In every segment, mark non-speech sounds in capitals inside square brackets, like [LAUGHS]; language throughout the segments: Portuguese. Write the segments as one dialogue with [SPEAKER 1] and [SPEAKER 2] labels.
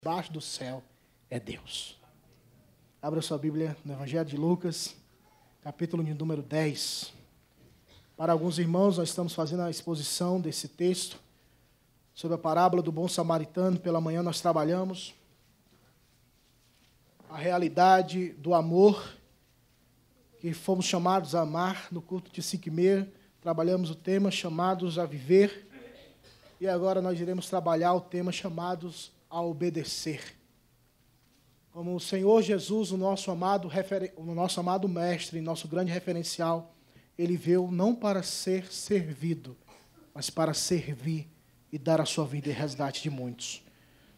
[SPEAKER 1] debaixo do céu é Deus. Abra sua Bíblia no Evangelho de Lucas, capítulo de número 10. Para alguns irmãos, nós estamos fazendo a exposição desse texto sobre a parábola do bom samaritano. Pela manhã nós trabalhamos a realidade do amor que fomos chamados a amar no culto de meia. Trabalhamos o tema chamados a viver. E agora nós iremos trabalhar o tema chamados a obedecer. Como o Senhor Jesus, o nosso amado, o nosso amado mestre, nosso grande referencial, ele veio não para ser servido, mas para servir e dar a sua vida em resgate de muitos.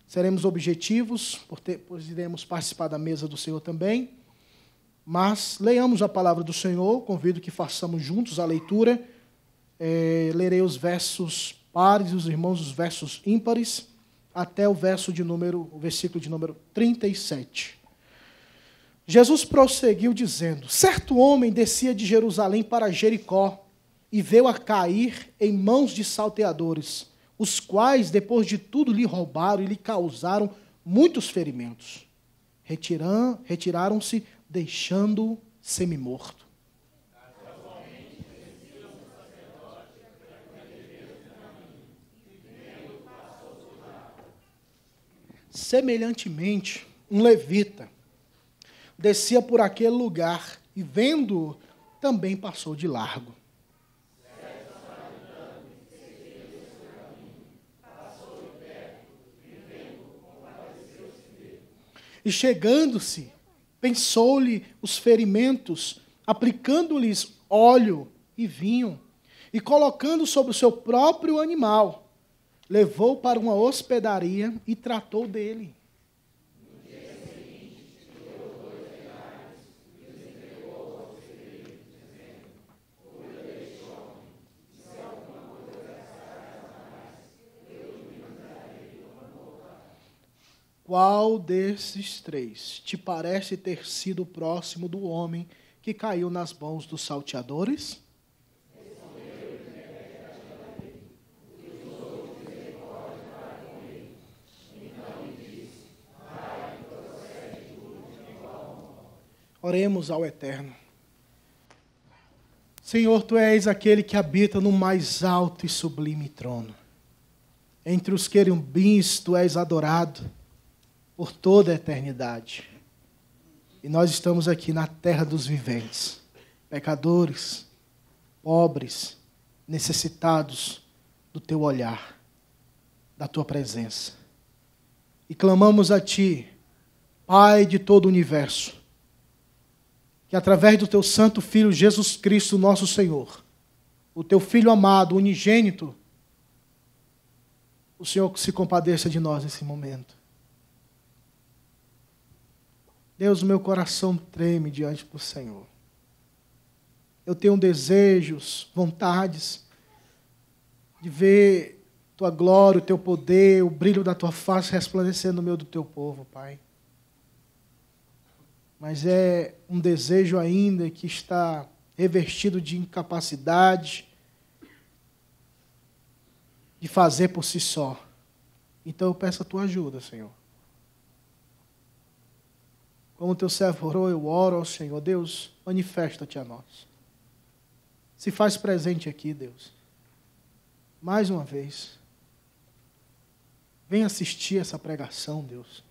[SPEAKER 1] Seremos objetivos, pois iremos participar da mesa do Senhor também. Mas leiamos a palavra do Senhor, convido que façamos juntos a leitura. É, lerei os versos pares e os irmãos os versos ímpares até o verso de número, o versículo de número 37. Jesus prosseguiu dizendo: Certo homem descia de Jerusalém para Jericó e veio a cair em mãos de salteadores, os quais, depois de tudo, lhe roubaram e lhe causaram muitos ferimentos. Retiraram-se, deixando-o semi-morto. Semelhantemente, um levita descia por aquele lugar e, vendo-o, também passou de largo. E chegando-se, pensou-lhe os ferimentos, aplicando-lhes óleo e vinho, e colocando sobre o seu próprio animal, levou para uma hospedaria e tratou dele. Qual desses três te parece ter sido próximo do homem que caiu nas mãos dos salteadores? Oremos ao Eterno. Senhor, tu és aquele que habita no mais alto e sublime trono. Entre os querubins tu és adorado por toda a eternidade. E nós estamos aqui na terra dos viventes, pecadores, pobres, necessitados do teu olhar, da tua presença. E clamamos a ti, Pai de todo o universo, que através do teu santo filho Jesus Cristo, nosso Senhor, o teu filho amado, unigênito, o Senhor se compadeça de nós nesse momento. Deus, meu coração treme diante do Senhor. Eu tenho desejos, vontades de ver tua glória, o teu poder, o brilho da tua face resplandecendo no meio do teu povo, Pai mas é um desejo ainda que está revestido de incapacidade de fazer por si só. Então eu peço a tua ajuda, Senhor. Como teu servo orou, eu oro ao Senhor. Deus, manifesta-te a nós. Se faz presente aqui, Deus. Mais uma vez. Vem assistir essa pregação, Deus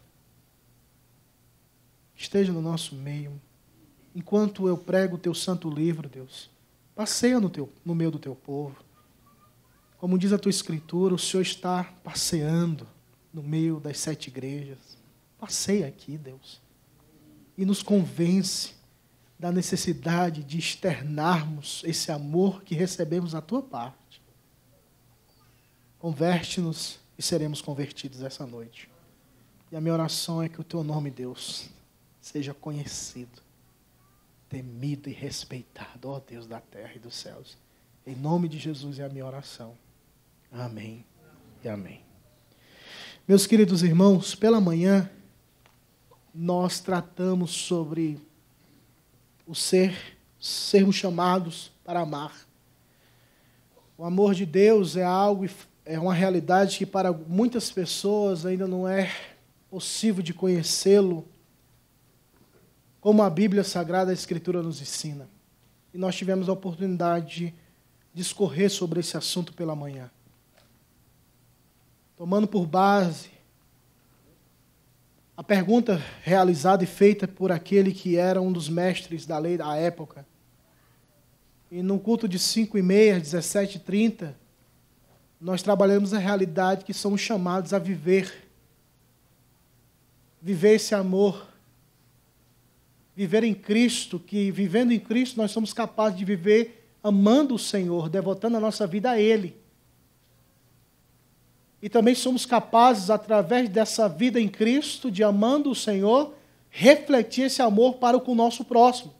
[SPEAKER 1] esteja no nosso meio. Enquanto eu prego o teu santo livro, Deus, passeia no, teu, no meio do teu povo. Como diz a tua escritura, o Senhor está passeando no meio das sete igrejas. Passeia aqui, Deus. E nos convence da necessidade de externarmos esse amor que recebemos da tua parte. Converte-nos e seremos convertidos essa noite. E a minha oração é que o teu nome, Deus, seja conhecido, temido e respeitado, ó Deus da terra e dos céus. Em nome de Jesus é a minha oração. Amém e amém. Meus queridos irmãos, pela manhã nós tratamos sobre o ser, sermos chamados para amar. O amor de Deus é algo, é uma realidade que para muitas pessoas ainda não é possível de conhecê-lo como a Bíblia Sagrada, a Escritura nos ensina. E nós tivemos a oportunidade de discorrer sobre esse assunto pela manhã. Tomando por base a pergunta realizada e feita por aquele que era um dos mestres da lei da época. E no culto de 5 e meia, 17 e 30, nós trabalhamos a realidade que somos chamados a viver. Viver esse amor. Viver em Cristo, que vivendo em Cristo nós somos capazes de viver amando o Senhor, devotando a nossa vida a Ele. E também somos capazes, através dessa vida em Cristo, de amando o Senhor, refletir esse amor para o nosso próximo.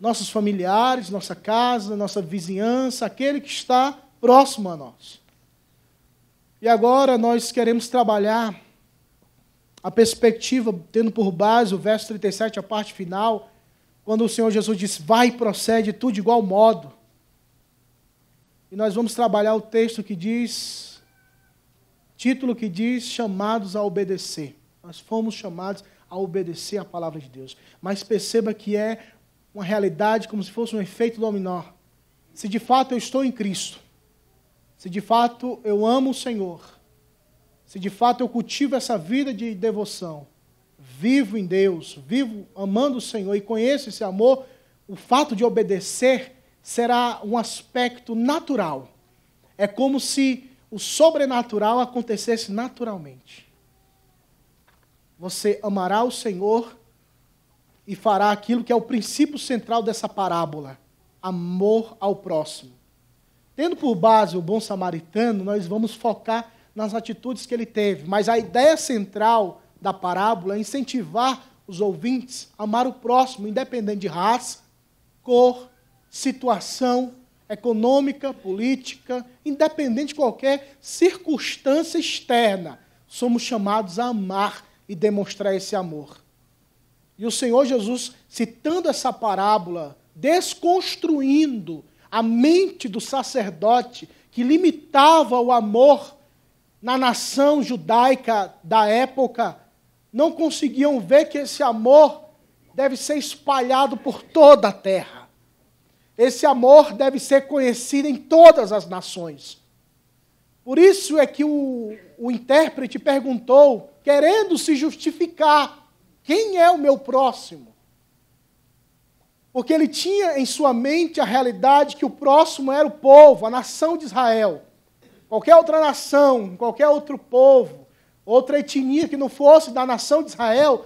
[SPEAKER 1] Nossos familiares, nossa casa, nossa vizinhança, aquele que está próximo a nós. E agora nós queremos trabalhar a perspectiva, tendo por base o verso 37, a parte final, quando o Senhor Jesus disse: Vai e procede tudo de igual modo. E nós vamos trabalhar o texto que diz, título que diz, chamados a obedecer. Nós fomos chamados a obedecer a palavra de Deus. Mas perceba que é uma realidade como se fosse um efeito dominó. Se de fato eu estou em Cristo, se de fato eu amo o Senhor, se de fato eu cultivo essa vida de devoção, vivo em Deus, vivo amando o Senhor e conheço esse amor, o fato de obedecer será um aspecto natural. É como se o sobrenatural acontecesse naturalmente. Você amará o Senhor e fará aquilo que é o princípio central dessa parábola: amor ao próximo. Tendo por base o bom samaritano, nós vamos focar nas atitudes que ele teve, mas a ideia central da parábola é incentivar os ouvintes a amar o próximo, independente de raça, cor, situação econômica, política, independente de qualquer circunstância externa, somos chamados a amar e demonstrar esse amor. E o Senhor Jesus, citando essa parábola, desconstruindo a mente do sacerdote que limitava o amor na nação judaica da época, não conseguiam ver que esse amor deve ser espalhado por toda a terra. Esse amor deve ser conhecido em todas as nações. Por isso é que o, o intérprete perguntou, querendo se justificar: quem é o meu próximo? Porque ele tinha em sua mente a realidade que o próximo era o povo, a nação de Israel. Qualquer outra nação, qualquer outro povo, outra etnia que não fosse da nação de Israel,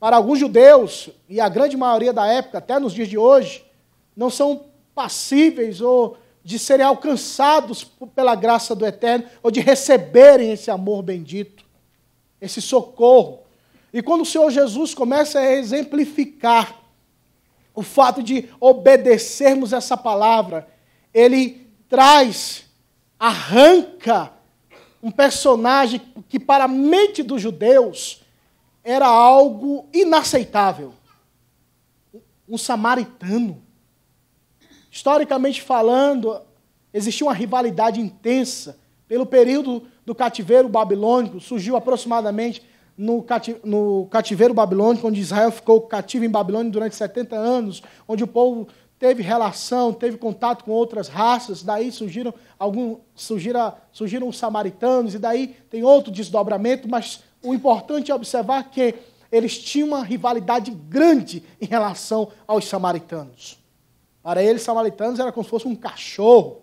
[SPEAKER 1] para alguns judeus, e a grande maioria da época, até nos dias de hoje, não são passíveis ou de serem alcançados pela graça do Eterno ou de receberem esse amor bendito, esse socorro. E quando o Senhor Jesus começa a exemplificar o fato de obedecermos essa palavra, ele traz, arranca um personagem que, para a mente dos judeus, era algo inaceitável. Um samaritano. Historicamente falando, existia uma rivalidade intensa. Pelo período do cativeiro babilônico, surgiu aproximadamente no, cativeiro babilônico, onde Israel ficou cativo em Babilônia durante 70 anos, onde o povo teve relação, teve contato com outras raças, daí surgiram algum, surgiram, surgiram os samaritanos, e daí tem outro desdobramento, mas o importante é observar que eles tinham uma rivalidade grande em relação aos samaritanos. Para eles, samaritanos era como se fosse um cachorro.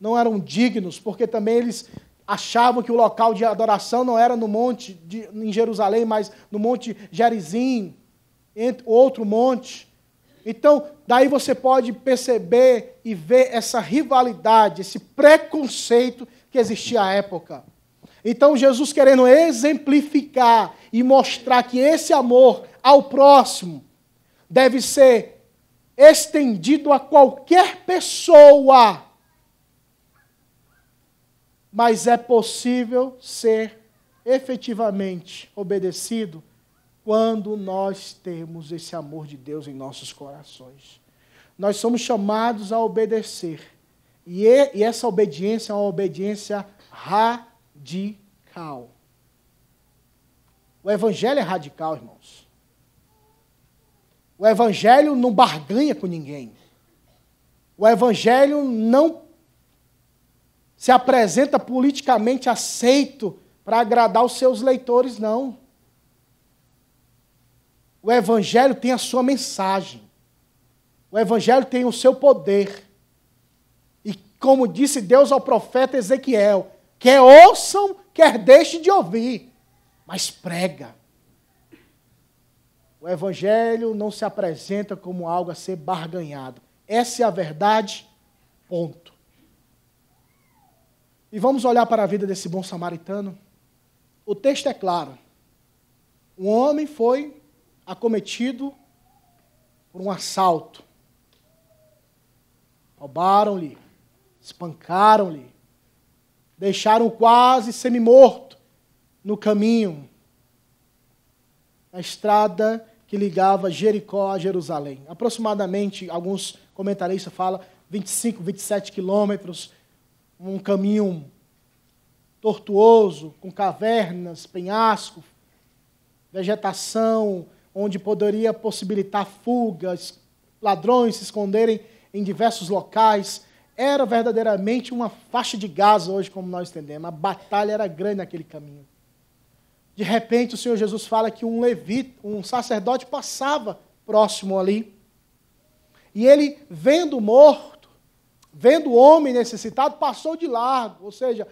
[SPEAKER 1] Não eram dignos, porque também eles achavam que o local de adoração não era no monte de, em Jerusalém, mas no monte Gerizim, outro monte. Então, daí você pode perceber e ver essa rivalidade, esse preconceito que existia à época. Então, Jesus querendo exemplificar e mostrar que esse amor ao próximo deve ser estendido a qualquer pessoa. Mas é possível ser efetivamente obedecido quando nós temos esse amor de Deus em nossos corações. Nós somos chamados a obedecer. E essa obediência é uma obediência radical. O evangelho é radical, irmãos. O evangelho não barganha com ninguém. O evangelho não se apresenta politicamente aceito para agradar os seus leitores, não. O evangelho tem a sua mensagem. O evangelho tem o seu poder. E como disse Deus ao profeta Ezequiel, quer ouçam, quer deixem de ouvir, mas prega. O evangelho não se apresenta como algo a ser barganhado. Essa é a verdade, ponto. E vamos olhar para a vida desse bom samaritano. O texto é claro. Um homem foi acometido por um assalto. Roubaram-lhe, espancaram-lhe, deixaram quase semi-morto no caminho, na estrada que ligava Jericó a Jerusalém. Aproximadamente, alguns comentaristas falam, 25, 27 quilômetros, um caminho tortuoso, com cavernas, penhasco, vegetação, onde poderia possibilitar fugas, ladrões se esconderem em diversos locais. Era verdadeiramente uma faixa de gás hoje, como nós entendemos. A batalha era grande naquele caminho. De repente, o Senhor Jesus fala que um levita, um sacerdote passava próximo ali. E ele, vendo o morto, vendo o homem necessitado, passou de largo. Ou seja,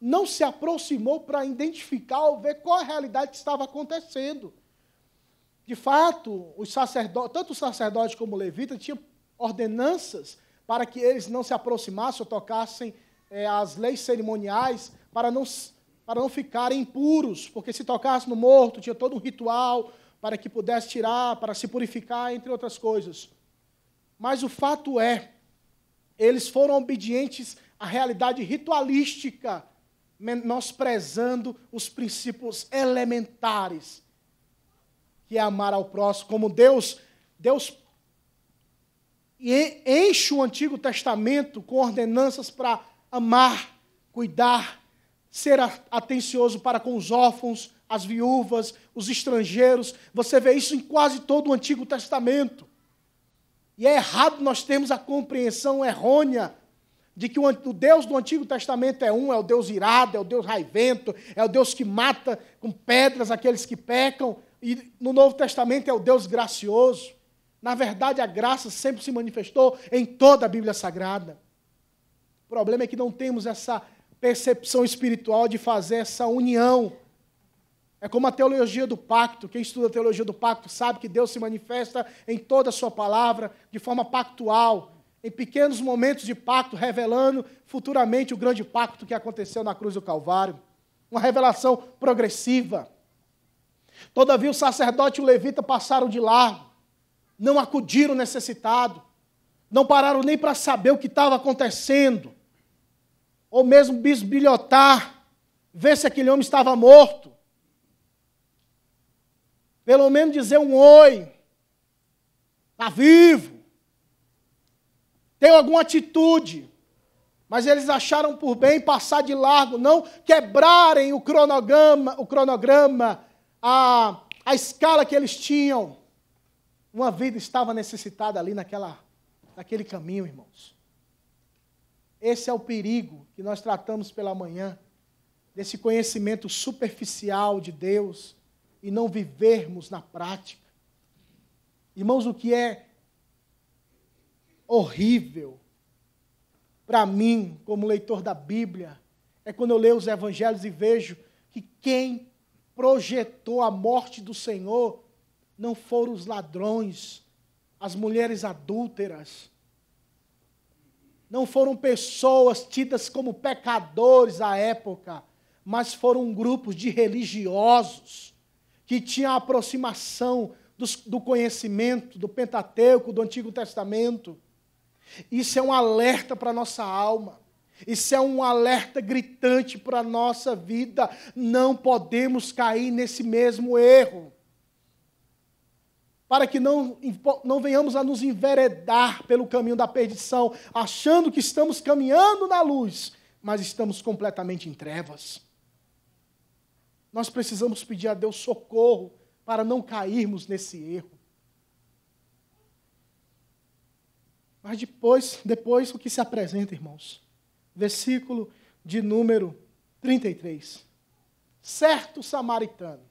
[SPEAKER 1] não se aproximou para identificar ou ver qual a realidade que estava acontecendo. De fato, os sacerdotes, tanto os sacerdotes como o levita tinham ordenanças para que eles não se aproximassem ou tocassem é, as leis cerimoniais para não, para não ficarem impuros, porque se tocasse no morto, tinha todo um ritual para que pudesse tirar, para se purificar, entre outras coisas. Mas o fato é, eles foram obedientes à realidade ritualística menosprezando os princípios elementares, que é amar ao próximo, como Deus, Deus enche o Antigo Testamento com ordenanças para amar, cuidar, ser atencioso para com os órfãos, as viúvas, os estrangeiros. Você vê isso em quase todo o Antigo Testamento. E é errado nós termos a compreensão errônea de que o Deus do Antigo Testamento é um, é o Deus irado, é o Deus raivento, é o Deus que mata com pedras aqueles que pecam, e no Novo Testamento é o Deus gracioso. Na verdade, a graça sempre se manifestou em toda a Bíblia Sagrada. O problema é que não temos essa percepção espiritual de fazer essa união. É como a teologia do pacto. Quem estuda a teologia do pacto sabe que Deus se manifesta em toda a sua palavra de forma pactual em pequenos momentos de pacto, revelando futuramente o grande pacto que aconteceu na cruz do Calvário. Uma revelação progressiva. Todavia, o sacerdote e o levita passaram de largo, não acudiram necessitado, não pararam nem para saber o que estava acontecendo, ou mesmo bisbilhotar, ver se aquele homem estava morto. Pelo menos dizer um oi, está vivo. Tem alguma atitude, mas eles acharam por bem passar de largo, não quebrarem o cronograma, o cronograma, a, a escala que eles tinham. Uma vida estava necessitada ali naquela, naquele caminho, irmãos. Esse é o perigo que nós tratamos pela manhã, desse conhecimento superficial de Deus e não vivermos na prática. Irmãos, o que é horrível para mim, como leitor da Bíblia, é quando eu leio os evangelhos e vejo que quem projetou a morte do Senhor não foram os ladrões, as mulheres adúlteras, não foram pessoas tidas como pecadores à época, mas foram grupos de religiosos que tinham aproximação do conhecimento do Pentateuco, do Antigo Testamento isso é um alerta para a nossa alma. Isso é um alerta gritante para a nossa vida. Não podemos cair nesse mesmo erro. Para que não, não venhamos a nos enveredar pelo caminho da perdição, achando que estamos caminhando na luz, mas estamos completamente em trevas. nós precisamos pedir a Deus socorro para não cairmos nesse erro. Mas depois, depois o que se apresenta, irmãos? Versículo de número 33. Certo samaritano.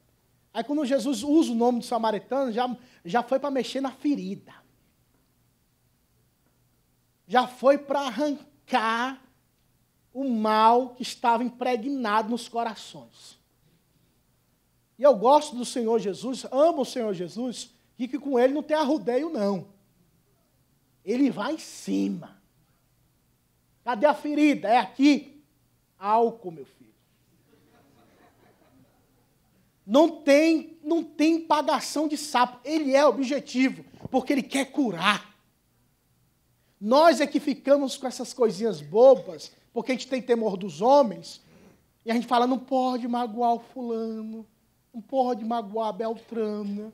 [SPEAKER 1] Aí quando Jesus usa o nome do samaritano, já, já foi para mexer na ferida. Já foi para arrancar o mal que estava impregnado nos corações. E eu gosto do Senhor Jesus, amo o Senhor Jesus, e que com ele não tem arrudeio, não. Ele vai em cima. Cadê a ferida? É aqui. Álcool, meu filho. Não tem, não tem pagação de sapo. Ele é objetivo, porque ele quer curar. Nós é que ficamos com essas coisinhas bobas, porque a gente tem temor dos homens, e a gente fala, não pode magoar o fulano, não pode magoar a Beltrana.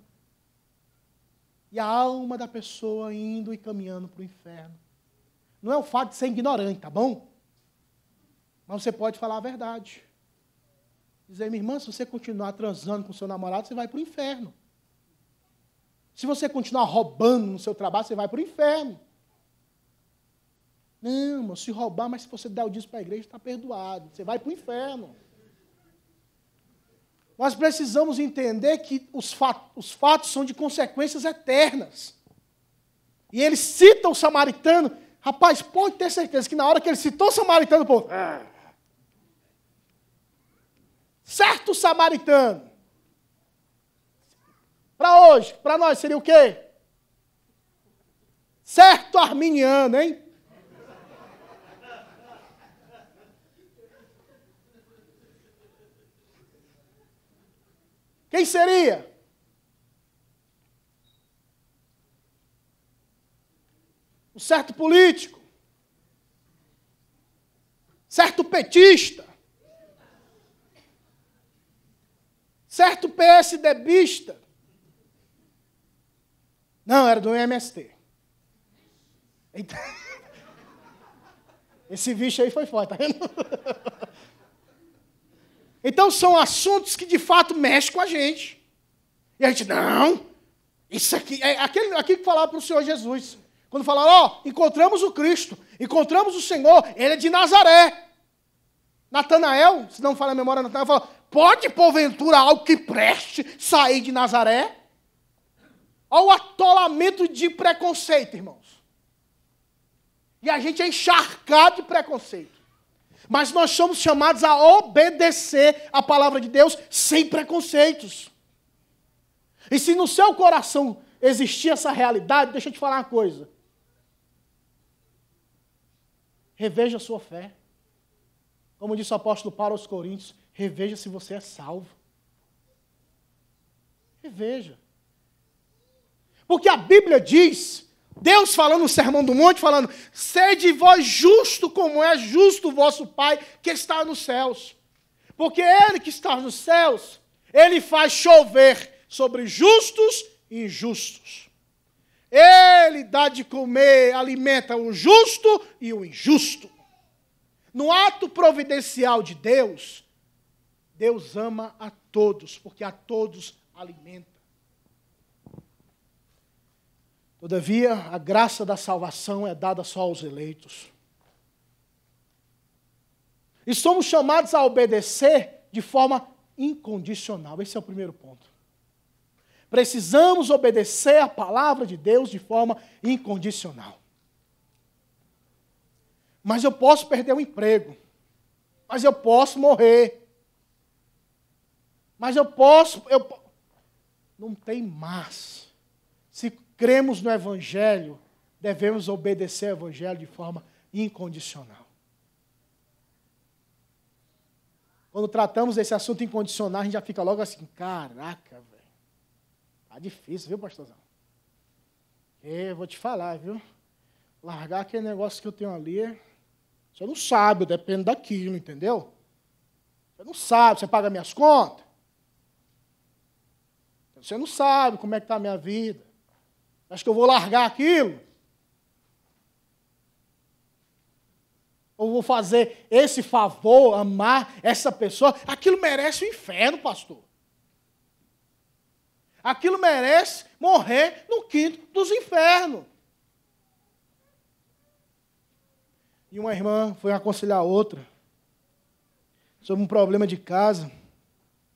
[SPEAKER 1] E a alma da pessoa indo e caminhando para o inferno. Não é o fato de ser ignorante, tá bom? Mas você pode falar a verdade. Dizer, minha irmã, se você continuar transando com seu namorado, você vai para o inferno. Se você continuar roubando no seu trabalho, você vai para o inferno. Não, irmão, se roubar, mas se você der o dízimo para a igreja, está perdoado. Você vai para o inferno. Nós precisamos entender que os fatos, os fatos são de consequências eternas. E ele cita o samaritano. Rapaz, pode ter certeza que na hora que ele citou o samaritano, pô. Certo samaritano. Para hoje, para nós, seria o quê? Certo arminiano, hein? Quem seria? Um certo político, certo petista, certo PSDBista. Não, era do MST. [LAUGHS] Esse bicho aí foi forte, tá vendo? [LAUGHS] Então são assuntos que de fato mexem com a gente. E a gente, não, isso aqui, é aquele, aquilo que falava para o Senhor Jesus. Quando falaram, ó, oh, encontramos o Cristo, encontramos o Senhor, ele é de Nazaré. Natanael, se não fala a memória, Natanael fala, pode porventura algo que preste sair de Nazaré? Olha o atolamento de preconceito, irmãos. E a gente é encharcado de preconceito. Mas nós somos chamados a obedecer a palavra de Deus sem preconceitos. E se no seu coração existir essa realidade, deixa eu te falar uma coisa. Reveja a sua fé. Como disse o apóstolo Paulo aos Coríntios, reveja se você é salvo. Reveja. Porque a Bíblia diz Deus falando no Sermão do Monte, falando: sede vós justo como é justo o vosso Pai que está nos céus. Porque Ele que está nos céus, Ele faz chover sobre justos e injustos. Ele dá de comer, alimenta o justo e o injusto. No ato providencial de Deus, Deus ama a todos, porque a todos alimenta. Todavia, a graça da salvação é dada só aos eleitos. E somos chamados a obedecer de forma incondicional. Esse é o primeiro ponto. Precisamos obedecer a palavra de Deus de forma incondicional. Mas eu posso perder o emprego. Mas eu posso morrer. Mas eu posso. Eu... Não tem mais. Se cremos no Evangelho, devemos obedecer ao Evangelho de forma incondicional. Quando tratamos desse assunto incondicional, a gente já fica logo assim, caraca, velho. Tá difícil, viu, pastorzão? Eu vou te falar, viu? Largar aquele negócio que eu tenho ali, você não sabe, depende daquilo, entendeu? Você não sabe, você paga minhas contas. Você não sabe como é que está a minha vida. Acho que eu vou largar aquilo? ou vou fazer esse favor, amar essa pessoa, aquilo merece o inferno, pastor. Aquilo merece morrer no quinto dos infernos. E uma irmã foi aconselhar outra sobre um problema de casa,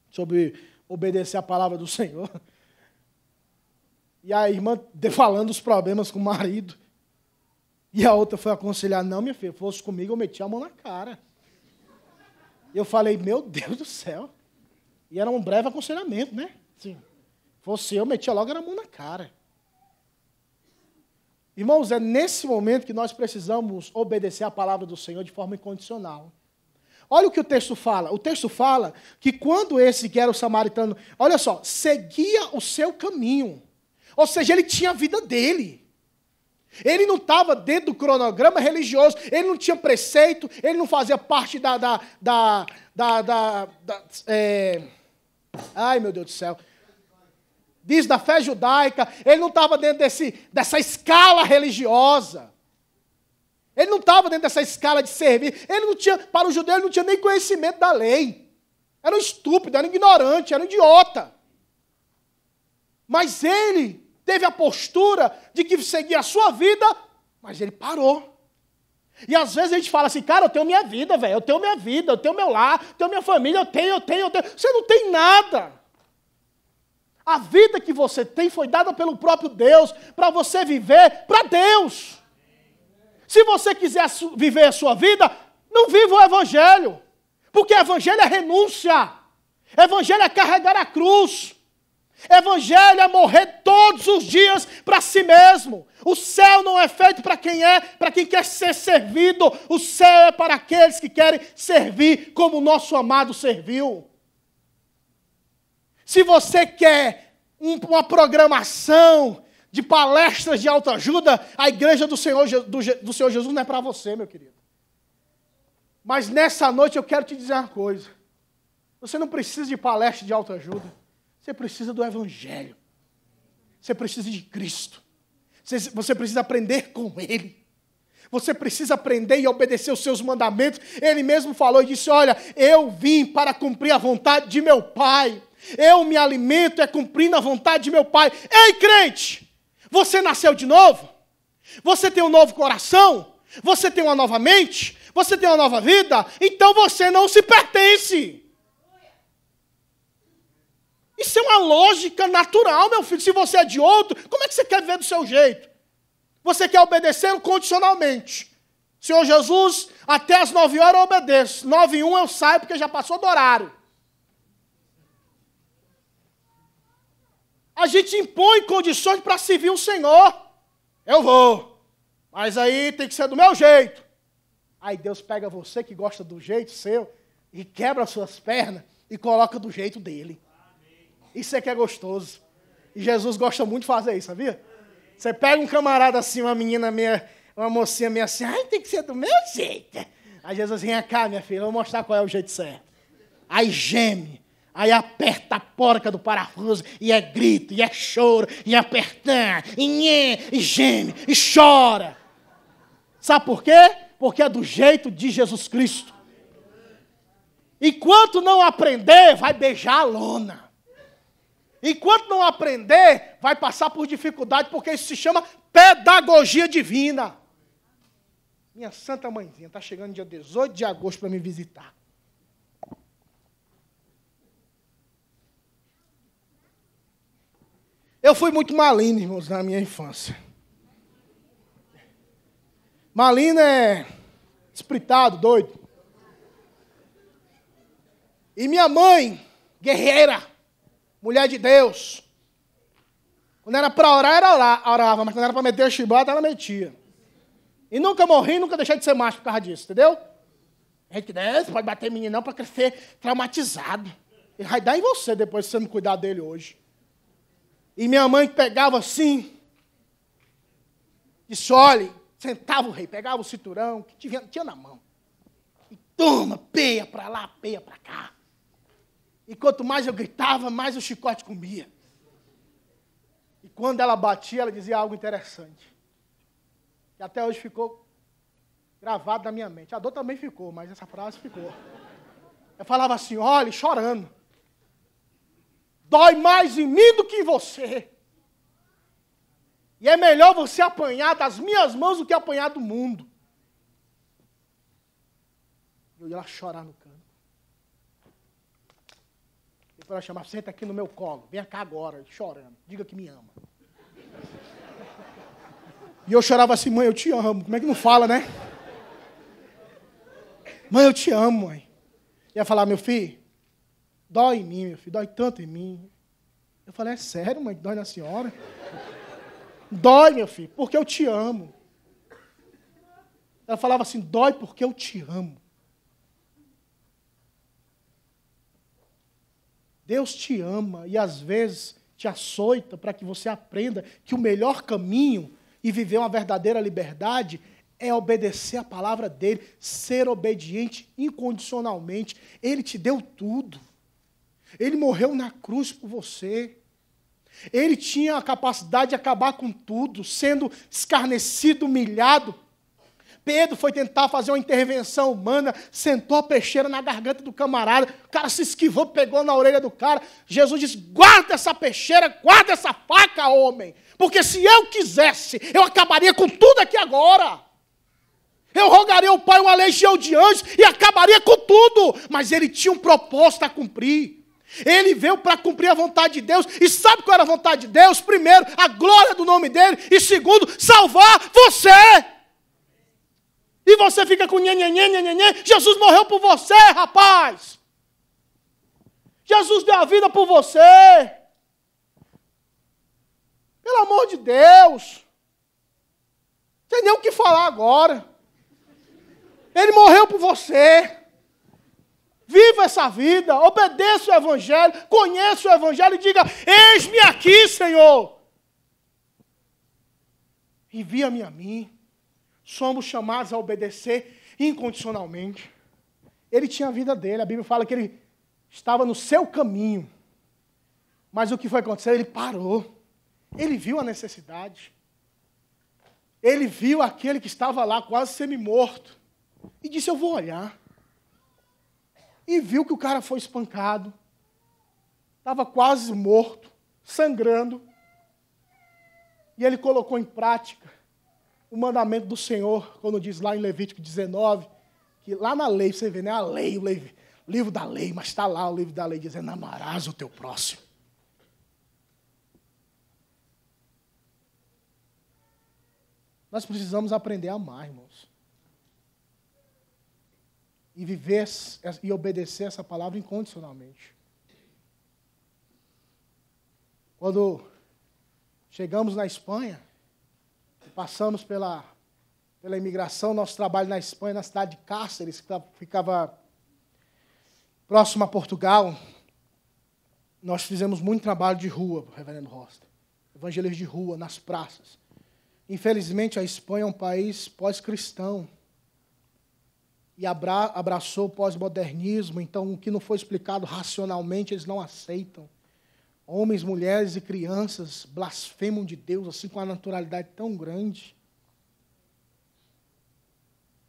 [SPEAKER 1] sobre obedecer a palavra do Senhor. E a irmã falando os problemas com o marido. E a outra foi aconselhar, não, minha filha, fosse comigo, eu meti a mão na cara. Eu falei, meu Deus do céu. E era um breve aconselhamento, né? Sim. Fosse eu, metia logo a mão na cara. Irmãos, é nesse momento que nós precisamos obedecer a palavra do Senhor de forma incondicional. Olha o que o texto fala. O texto fala que quando esse que era o samaritano, olha só, seguia o seu caminho. Ou seja, ele tinha a vida dele. Ele não estava dentro do cronograma religioso, ele não tinha preceito, ele não fazia parte da. da, da, da, da, da é... Ai, meu Deus do céu. Diz da fé judaica, ele não estava dentro desse, dessa escala religiosa. Ele não estava dentro dessa escala de servir. Ele não tinha, para o judeu, ele não tinha nem conhecimento da lei. Era um estúpido, era um ignorante, era um idiota. Mas ele teve a postura de que seguia a sua vida, mas ele parou. E às vezes a gente fala assim, cara, eu tenho minha vida, velho, eu tenho minha vida, eu tenho meu lar, eu tenho minha família, eu tenho, eu tenho, eu tenho. Você não tem nada. A vida que você tem foi dada pelo próprio Deus para você viver para Deus. Se você quiser viver a sua vida, não viva o Evangelho. Porque Evangelho é renúncia. Evangelho é carregar a cruz. Evangelho é morrer todos os dias para si mesmo. O céu não é feito para quem é, para quem quer ser servido. O céu é para aqueles que querem servir como o nosso amado serviu. Se você quer uma programação de palestras de autoajuda, a igreja do Senhor, do, do Senhor Jesus não é para você, meu querido. Mas nessa noite eu quero te dizer uma coisa. Você não precisa de palestra de autoajuda. Você precisa do Evangelho. Você precisa de Cristo. Você precisa aprender com Ele. Você precisa aprender e obedecer os seus mandamentos. Ele mesmo falou e disse: Olha, eu vim para cumprir a vontade de meu Pai. Eu me alimento é cumprindo a vontade de meu Pai. Ei, crente! Você nasceu de novo? Você tem um novo coração? Você tem uma nova mente? Você tem uma nova vida? Então você não se pertence. Isso é uma lógica natural, meu filho. Se você é de outro, como é que você quer viver do seu jeito? Você quer obedecer condicionalmente. Senhor Jesus, até as nove horas eu obedeço. Nove e um eu saio porque já passou do horário. A gente impõe condições para servir o Senhor. Eu vou. Mas aí tem que ser do meu jeito. Aí Deus pega você que gosta do jeito seu e quebra as suas pernas e coloca do jeito dele. Isso é que é gostoso. E Jesus gosta muito de fazer isso, sabia? Você pega um camarada assim, uma menina meia, uma mocinha meio assim, ai, tem que ser do meu jeito. Aí Jesus vem cá, minha filha, eu vou mostrar qual é o jeito certo. Aí geme, aí aperta a porca do parafuso, e é grito, e é choro, e é apertar, e, nhê, e geme, e chora. Sabe por quê? Porque é do jeito de Jesus Cristo. Enquanto não aprender, vai beijar a lona. Enquanto não aprender, vai passar por dificuldade, porque isso se chama pedagogia divina. Minha santa mãezinha está chegando dia 18 de agosto para me visitar. Eu fui muito malino, irmãos, na minha infância. Malino é espritado, doido. E minha mãe, guerreira, mulher de Deus. Quando era para orar, era orar, orava, mas quando era para meter a chibata, ela metia. E nunca morri, nunca deixei de ser macho por causa disso, entendeu? A gente né, pode bater menino não para crescer traumatizado. Ele vai dar em você depois se você não cuidar dele hoje. E minha mãe pegava assim, disse, olhe, sentava o rei, pegava o cinturão que tinha, tinha na mão. E toma, peia para lá, peia para cá. E quanto mais eu gritava, mais o chicote comia. E quando ela batia, ela dizia algo interessante. Que até hoje ficou Gravado na minha mente. A dor também ficou, mas essa frase ficou. Eu falava assim, olha, chorando. Dói mais em mim do que em você. E é melhor você apanhar das minhas mãos do que apanhar do mundo. Eu ia lá chorar no canto. Depois ela chamava, senta aqui no meu colo, vem cá agora, chorando, diga que me ama. E eu chorava assim, mãe, eu te amo. Como é que não fala, né? Mãe, eu te amo, mãe. Ia falar, meu filho, dói em mim, meu filho, dói tanto em mim. Eu falei, é sério, mãe, dói na senhora? Dói, meu filho, porque eu te amo. Ela falava assim: dói porque eu te amo. Deus te ama e às vezes te açoita para que você aprenda que o melhor caminho e viver uma verdadeira liberdade é obedecer a palavra dele, ser obediente incondicionalmente. Ele te deu tudo. Ele morreu na cruz por você. Ele tinha a capacidade de acabar com tudo, sendo escarnecido, humilhado. Pedro foi tentar fazer uma intervenção humana, sentou a peixeira na garganta do camarada, o cara se esquivou, pegou na orelha do cara. Jesus disse: guarda essa peixeira, guarda essa faca, homem, porque se eu quisesse, eu acabaria com tudo aqui agora. Eu rogaria ao Pai uma legião de anjos e acabaria com tudo, mas ele tinha um propósito a cumprir. Ele veio para cumprir a vontade de Deus. E sabe qual era a vontade de Deus? Primeiro, a glória do nome dele. E segundo, salvar você. E você fica com nhe, nhe, nhe, nhe, nhe. Jesus morreu por você, rapaz. Jesus deu a vida por você. Pelo amor de Deus. Não tem nem o que falar agora. Ele morreu por você. Viva essa vida, obedeça o Evangelho, conheça o Evangelho e diga: Eis-me aqui, Senhor. Envia-me a mim. Somos chamados a obedecer incondicionalmente. Ele tinha a vida dele, a Bíblia fala que ele estava no seu caminho. Mas o que foi acontecer? Ele parou. Ele viu a necessidade. Ele viu aquele que estava lá quase semi-morto. E disse: Eu vou olhar e viu que o cara foi espancado, estava quase morto, sangrando. E ele colocou em prática o mandamento do Senhor, quando diz lá em Levítico 19, que lá na lei, você vê, né? A lei, o livro da lei, mas está lá o livro da lei dizendo: amarás o teu próximo. Nós precisamos aprender a amar, irmãos e viver e obedecer essa palavra incondicionalmente. Quando chegamos na Espanha, passamos pela, pela imigração, nosso trabalho na Espanha, na cidade de Cáceres, que ficava próximo a Portugal, nós fizemos muito trabalho de rua, reverendo Rosta. Evangelismo de rua, nas praças. Infelizmente, a Espanha é um país pós-cristão e abra, abraçou o pós-modernismo, então o que não foi explicado racionalmente eles não aceitam. Homens, mulheres e crianças blasfemam de Deus assim com uma naturalidade tão grande.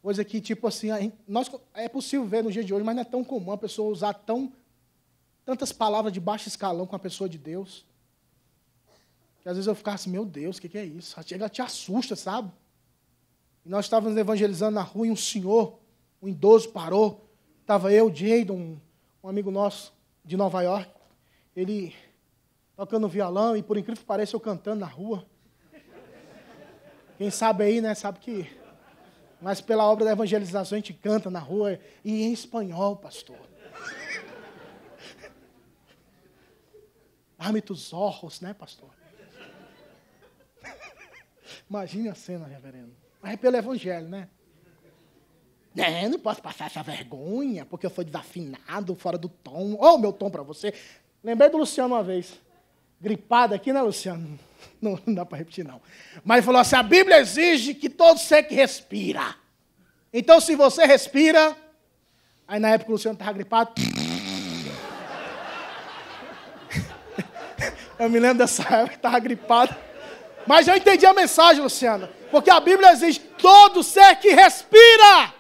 [SPEAKER 1] Coisa que, tipo assim, nós, é possível ver no dia de hoje, mas não é tão comum a pessoa usar tão, tantas palavras de baixo escalão com a pessoa de Deus. Que às vezes eu ficava assim, meu Deus, o que, que é isso? Chega, te assusta, sabe? E nós estávamos evangelizando na rua e um senhor um idoso parou. Estava eu, Jadon, um amigo nosso de Nova York. Ele tocando violão e, por incrível que pareça, eu cantando na rua. Quem sabe aí, né, sabe que. Mas pela obra da evangelização a gente canta na rua e em espanhol, pastor. Dá-me tus ojos, né, pastor? Imagine a cena, reverendo. Mas é pelo evangelho, né? É, não posso passar essa vergonha, porque eu sou desafinado, fora do tom. Olha o meu tom para você. Lembrei do Luciano uma vez. Gripado aqui, né, Luciano? [LAUGHS] Não, não dá para repetir, não. Mas ele falou assim: a Bíblia exige que todo ser que respira. Então, se você respira. Aí na época o Luciano estava gripado. [LAUGHS] Eu me lembro dessa época, estava gripado. Mas eu entendi a mensagem, Luciano. Porque a Bíblia exige Todo ser que respira.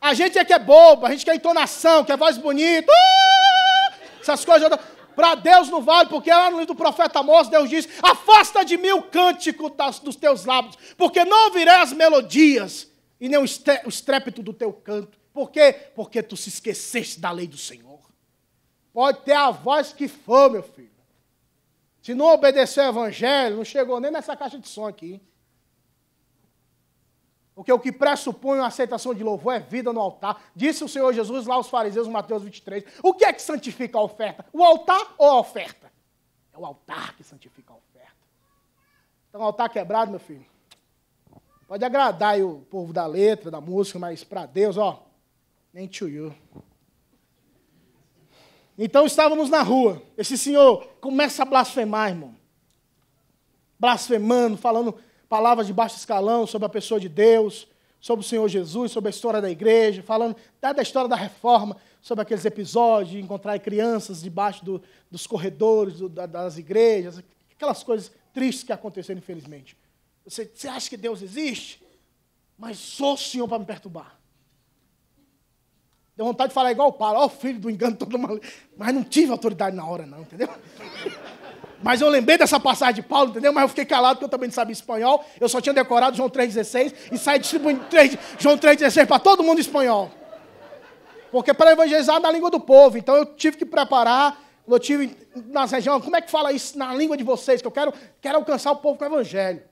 [SPEAKER 1] A gente é que é bobo, a gente quer entonação, quer voz bonita. Uh! Essas coisas. Para Deus não vale, porque lá no livro do profeta Amós, Deus diz: Afasta de mim o cântico das, dos teus lábios, porque não ouvirei as melodias e nem o estrépito do teu canto. Por quê? Porque tu se esqueceste da lei do Senhor. Pode ter a voz que for, meu filho. Se não obedecer ao evangelho, não chegou nem nessa caixa de som aqui. Porque o que pressupõe uma aceitação de louvor é vida no altar. Disse o Senhor Jesus lá aos fariseus, Mateus 23. O que é que santifica a oferta? O altar ou a oferta? É o altar que santifica a oferta. Então, altar quebrado, meu filho. Pode agradar o povo da letra, da música, mas para Deus, ó, nem to you. Então estávamos na rua. Esse senhor começa a blasfemar, irmão. Blasfemando, falando palavras de baixo escalão sobre a pessoa de Deus, sobre o Senhor Jesus, sobre a história da igreja, falando da história da reforma, sobre aqueles episódios de encontrar crianças debaixo do, dos corredores do, das igrejas, aquelas coisas tristes que aconteceram, infelizmente. Você, você acha que Deus existe? Mas sou o Senhor para me perturbar. Deu vontade de falar igual o Paulo, ó, oh, filho do engano todo mal. Mas não tive autoridade na hora, não, entendeu? [LAUGHS] Mas eu lembrei dessa passagem de Paulo, entendeu? Mas eu fiquei calado porque eu também não sabia espanhol. Eu só tinha decorado João 3,16 e saí distribuindo 3, João 3,16 para todo mundo em espanhol. Porque para evangelizar na língua do povo. Então eu tive que preparar, eu tive nas regiões, como é que fala isso na língua de vocês? Que eu quero, quero alcançar o povo com o evangelho.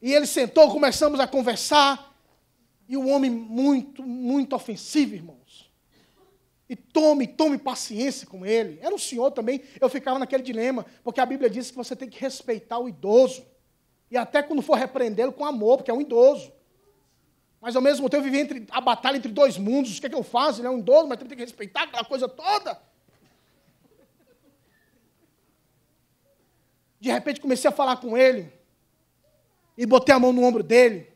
[SPEAKER 1] E ele sentou, começamos a conversar. E o homem muito, muito ofensivo, irmão. E tome, tome paciência com ele. Era um senhor também, eu ficava naquele dilema, porque a Bíblia diz que você tem que respeitar o idoso. E até quando for repreendê-lo com amor, porque é um idoso. Mas ao mesmo tempo eu vivi entre, a batalha entre dois mundos. O que é que eu faço? Ele é um idoso, mas tem que respeitar aquela coisa toda. De repente comecei a falar com ele. E botei a mão no ombro dele.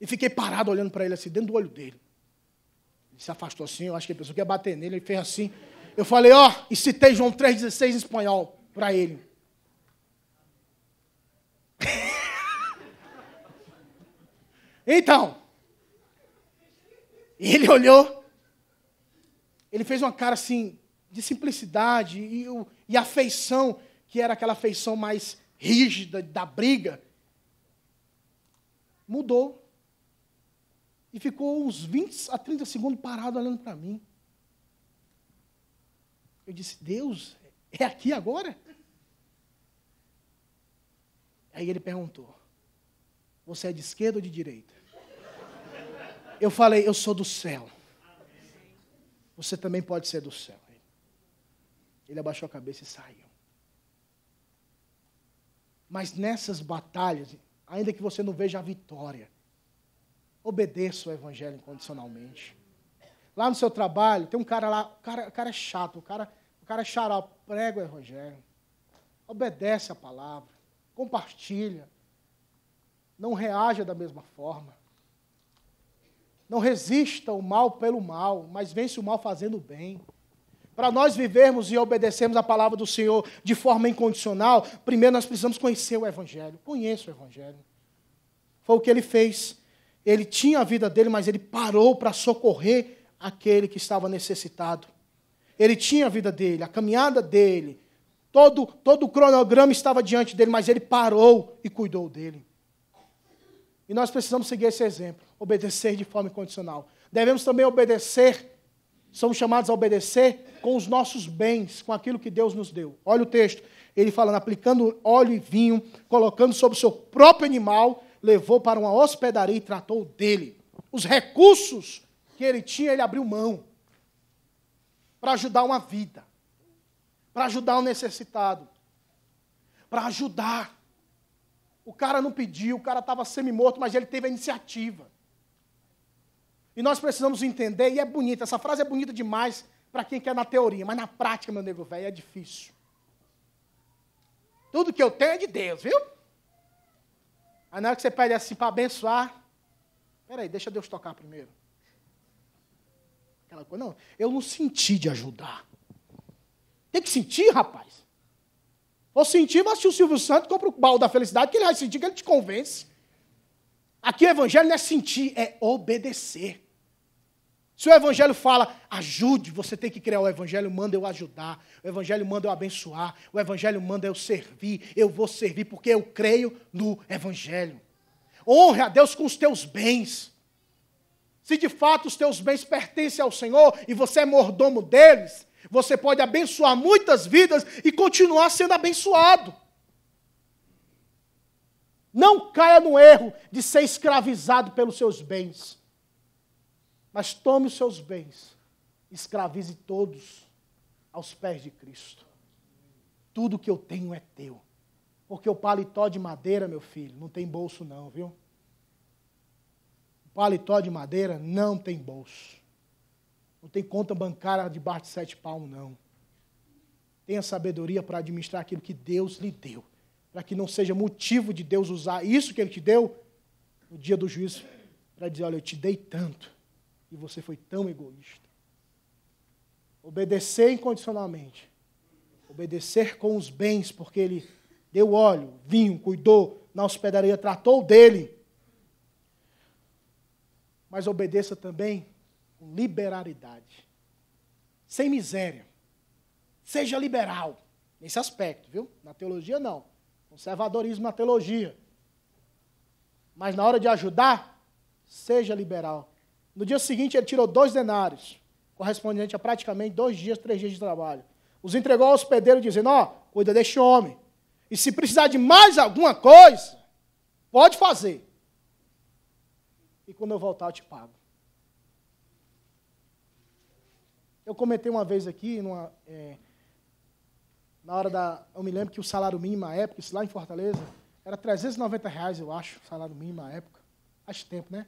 [SPEAKER 1] E fiquei parado olhando para ele assim, dentro do olho dele. Se afastou assim, eu acho que a pessoa quer bater nele, ele fez assim. Eu falei, ó, oh, e citei João 3,16 em espanhol para ele. [LAUGHS] então, ele olhou, ele fez uma cara assim, de simplicidade e, e afeição, que era aquela afeição mais rígida da briga, mudou e ficou uns 20 a 30 segundos parado olhando para mim. Eu disse: Deus, é aqui agora? Aí ele perguntou: Você é de esquerda ou de direita? Eu falei: Eu sou do céu. Você também pode ser do céu. Ele abaixou a cabeça e saiu. Mas nessas batalhas, ainda que você não veja a vitória, Obedeça o evangelho incondicionalmente. Lá no seu trabalho, tem um cara lá, o cara, o cara é chato, o cara, o cara é xarope, prega o evangelho. Obedece a palavra, compartilha. Não reaja da mesma forma. Não resista o mal pelo mal, mas vence o mal fazendo o bem. Para nós vivermos e obedecermos a palavra do Senhor de forma incondicional, primeiro nós precisamos conhecer o Evangelho. Conheça o Evangelho. Foi o que ele fez ele tinha a vida dele, mas ele parou para socorrer aquele que estava necessitado. Ele tinha a vida dele, a caminhada dele, todo, todo o cronograma estava diante dele, mas ele parou e cuidou dele. E nós precisamos seguir esse exemplo, obedecer de forma incondicional. Devemos também obedecer, somos chamados a obedecer com os nossos bens, com aquilo que Deus nos deu. Olha o texto, ele falando, aplicando óleo e vinho, colocando sobre o seu próprio animal levou para uma hospedaria e tratou dele. Os recursos que ele tinha, ele abriu mão para ajudar uma vida, para ajudar um necessitado, para ajudar. O cara não pediu, o cara estava semi-morto, mas ele teve a iniciativa. E nós precisamos entender, e é bonita, essa frase é bonita demais para quem quer na teoria, mas na prática, meu nego velho, é difícil. Tudo que eu tenho é de Deus, viu? Aí na hora que você pede assim para abençoar, peraí, deixa Deus tocar primeiro. Aquela coisa, não, eu não senti de ajudar. Tem que sentir, rapaz. Ou sentir, mas se o Silvio Santos compra o baú da felicidade, que ele vai sentir que ele te convence. Aqui o evangelho não é sentir, é obedecer. Se o Evangelho fala, ajude, você tem que criar. O Evangelho manda eu ajudar. O Evangelho manda eu abençoar. O Evangelho manda eu servir. Eu vou servir porque eu creio no Evangelho. Honre a Deus com os teus bens. Se de fato os teus bens pertencem ao Senhor e você é mordomo deles, você pode abençoar muitas vidas e continuar sendo abençoado. Não caia no erro de ser escravizado pelos seus bens. Mas tome os seus bens, escravize todos aos pés de Cristo. Tudo que eu tenho é teu. Porque o paletó de madeira, meu filho, não tem bolso não, viu? O paletó de madeira não tem bolso. Não tem conta bancária debaixo de sete palmos, não. Tenha sabedoria para administrar aquilo que Deus lhe deu. Para que não seja motivo de Deus usar isso que Ele te deu no dia do juízo, para dizer, olha, eu te dei tanto e você foi tão egoísta. Obedecer incondicionalmente. Obedecer com os bens, porque ele deu óleo, vinho, cuidou, na hospedaria tratou dele. Mas obedeça também com liberalidade. Sem miséria. Seja liberal. Nesse aspecto, viu? Na teologia, não. Conservadorismo na teologia. Mas na hora de ajudar, seja liberal. No dia seguinte, ele tirou dois denários, correspondente a praticamente dois dias, três dias de trabalho. Os entregou ao hospedeiro, dizendo: Ó, oh, cuida deste homem. E se precisar de mais alguma coisa, pode fazer. E quando eu voltar, eu te pago. Eu comentei uma vez aqui, numa, é, na hora da. Eu me lembro que o salário mínimo na época, isso lá em Fortaleza, era 390 reais, eu acho, o salário mínimo na época. Faz tempo, né?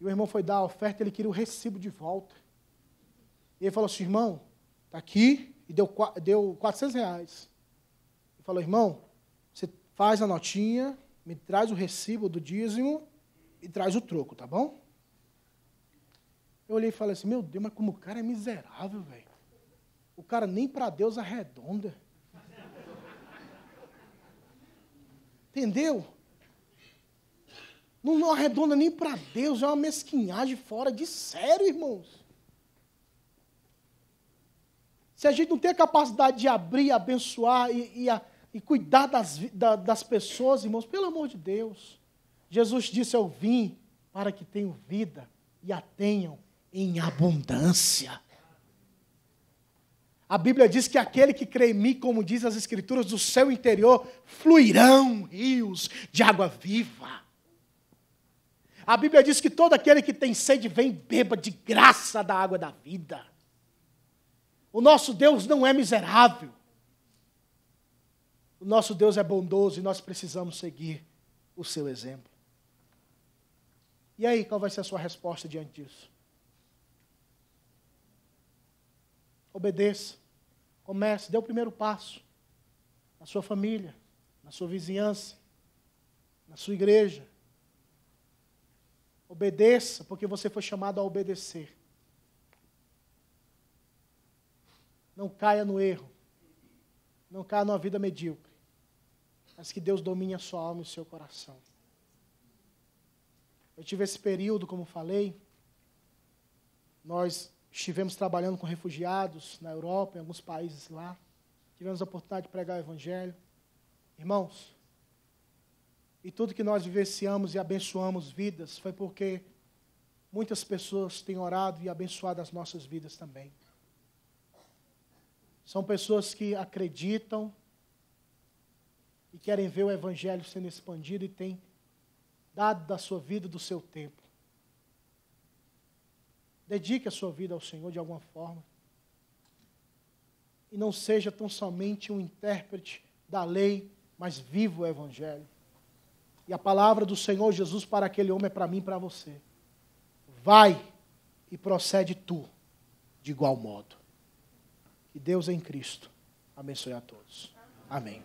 [SPEAKER 1] E o irmão foi dar a oferta, ele queria o recibo de volta. E ele falou assim, irmão, está aqui, e deu, deu 400 reais. Ele falou, irmão, você faz a notinha, me traz o recibo do dízimo e traz o troco, tá bom? Eu olhei e falei assim, meu Deus, mas como o cara é miserável, velho. O cara nem para Deus arredonda. [LAUGHS] Entendeu? Não, não arredonda nem para Deus, é uma mesquinhagem fora de sério, irmãos. Se a gente não tem a capacidade de abrir, abençoar e, e, e cuidar das, da, das pessoas, irmãos, pelo amor de Deus. Jesus disse: Eu vim para que tenham vida e a tenham em abundância. A Bíblia diz que aquele que crê em mim, como diz as Escrituras, do seu interior fluirão rios de água viva. A Bíblia diz que todo aquele que tem sede vem beba de graça da água da vida. O nosso Deus não é miserável. O nosso Deus é bondoso e nós precisamos seguir o seu exemplo. E aí, qual vai ser a sua resposta diante disso? Obedeça. Comece, dê o primeiro passo. Na sua família, na sua vizinhança, na sua igreja, Obedeça, porque você foi chamado a obedecer. Não caia no erro. Não caia numa vida medíocre. Mas que Deus domine a sua alma e o seu coração. Eu tive esse período, como falei. Nós estivemos trabalhando com refugiados na Europa, em alguns países lá. Tivemos a oportunidade de pregar o Evangelho. Irmãos, e tudo que nós vivenciamos e abençoamos vidas foi porque muitas pessoas têm orado e abençoado as nossas vidas também. São pessoas que acreditam e querem ver o Evangelho sendo expandido e têm dado da sua vida, do seu tempo. Dedique a sua vida ao Senhor de alguma forma. E não seja tão somente um intérprete da lei, mas viva o Evangelho. E a palavra do Senhor Jesus para aquele homem é para mim e para você. Vai e procede tu de igual modo. Que Deus em Cristo abençoe a todos. Amém.